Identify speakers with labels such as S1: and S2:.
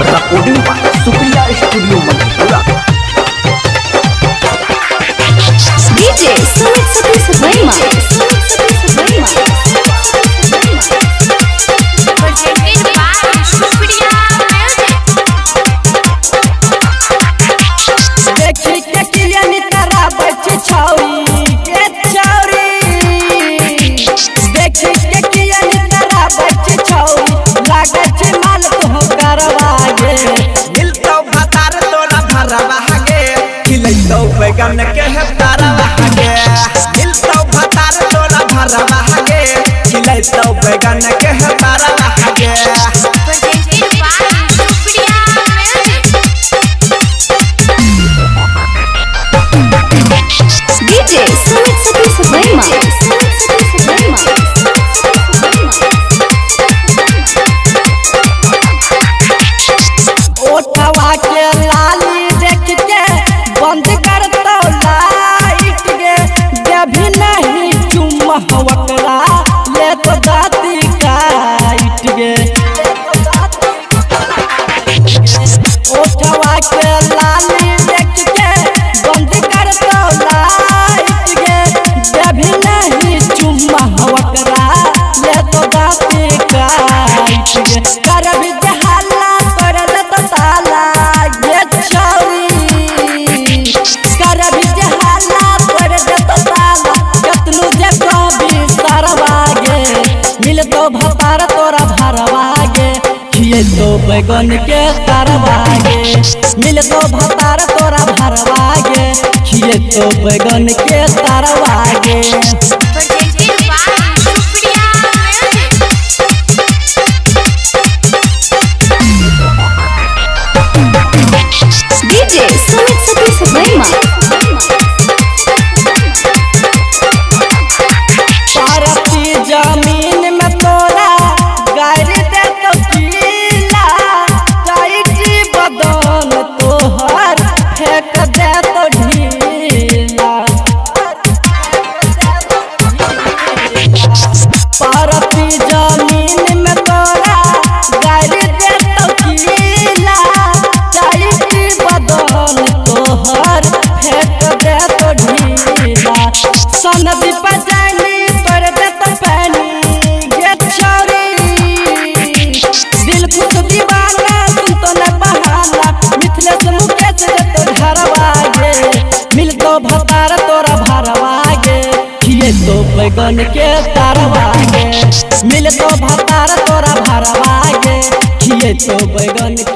S1: Recording Supriya studio
S2: में
S3: DJ Sumit Satish Verma
S4: बैगन के दिल तो
S5: भतार तोरा भरवा हगे बैगन के है तारा
S4: हगे तो भपार तोरा भरवागे, खिए तो बैगन के तरवागे, मिल तो भपार तोरा भरवागे, खिए तो बैगन के तरवागे। बैगन के तारवा के मिल तो भतार तोरा भरवा खिए तो बैगन के